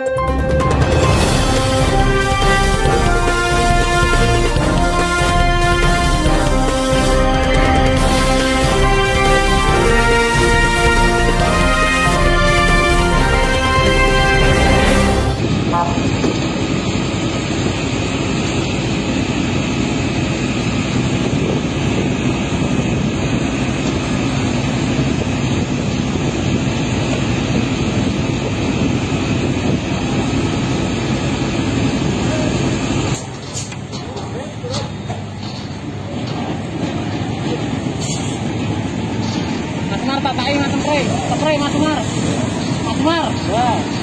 Mas Umar, Pak Pai, Mas Pai, Mas Umar. Mas Umar.